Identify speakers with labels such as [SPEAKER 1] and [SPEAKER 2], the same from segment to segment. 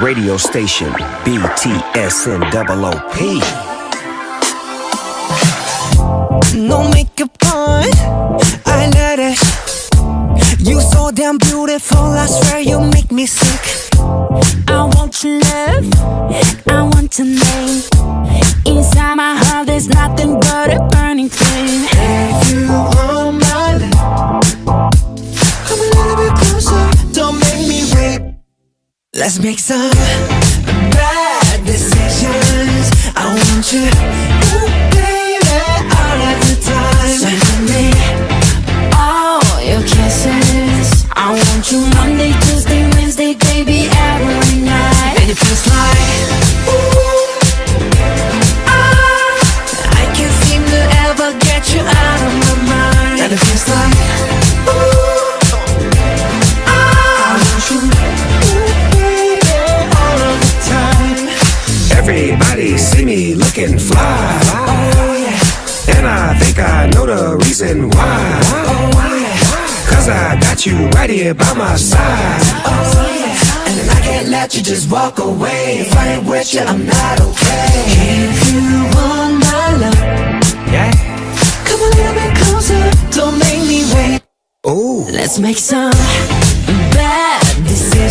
[SPEAKER 1] Radio station BTSN double OP.
[SPEAKER 2] No makeup on, I let it. You so damn beautiful, I swear you make me sick.
[SPEAKER 3] I want your love, I want your name. Inside my heart, there's nothing but a burning
[SPEAKER 2] Let's make some bad decisions. I want you, ooh, baby, all of the time. So give me
[SPEAKER 3] All your kisses. I want you Monday, Tuesday, Wednesday, baby, every night.
[SPEAKER 2] And it feels like
[SPEAKER 1] me fly.
[SPEAKER 2] Yeah,
[SPEAKER 1] And I think I know the reason why. Cause I got you right here by my side.
[SPEAKER 2] oh yeah. And I can't let you just walk away. If I ain't with you, I'm not okay. If you want my love.
[SPEAKER 1] Yeah.
[SPEAKER 2] Come a little bit closer, don't make me wait.
[SPEAKER 1] Ooh.
[SPEAKER 3] Let's make some bad decisions.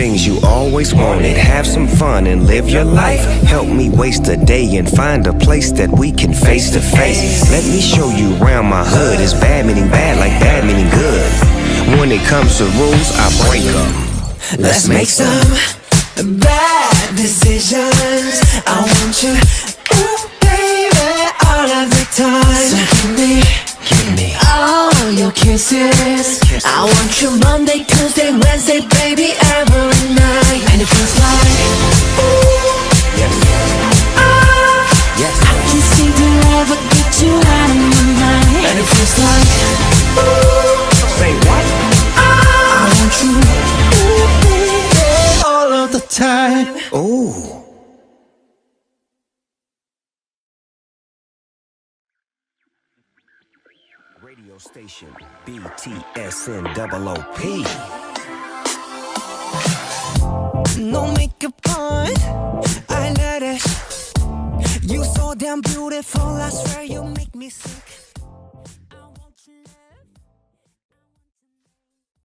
[SPEAKER 1] Things you always wanted. Have some fun and live your life. Help me waste a day and find a place that we can face to face. Let me show you around my hood. It's bad meaning bad, like bad meaning good. When it comes to rules, I break them.
[SPEAKER 2] Let's make some bad decisions. I want you, I want you Monday, Tuesday, Wednesday, baby, every night. And it feels like, ooh,
[SPEAKER 1] Yes.
[SPEAKER 2] ah,
[SPEAKER 1] Yes.
[SPEAKER 3] I can't seem to ever get you out of my mind.
[SPEAKER 2] and it feels like, ooh,
[SPEAKER 1] Say what?
[SPEAKER 2] I want you, ooh, baby, all of the time.
[SPEAKER 1] Ooh. Radio station BTSN double OP.
[SPEAKER 2] No makeup on, I let it. You so damn beautiful, I swear you make me sick.